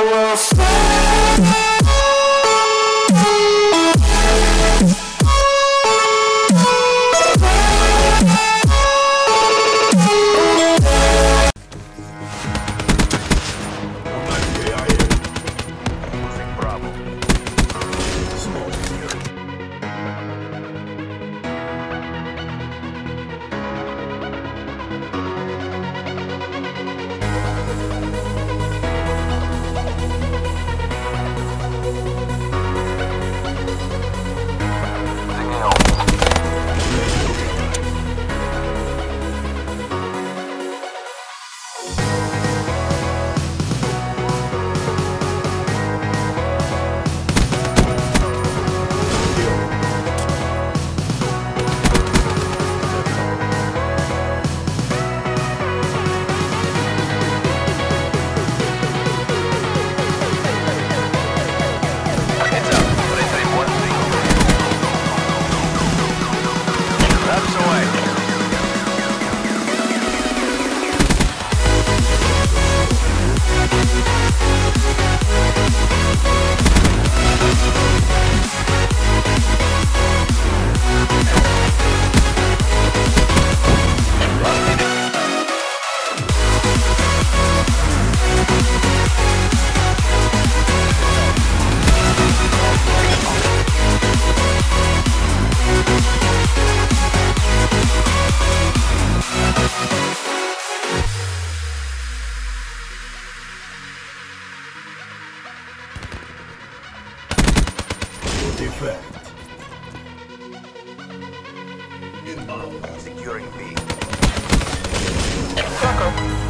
I will Defect. Inbound. Securing B. Circle.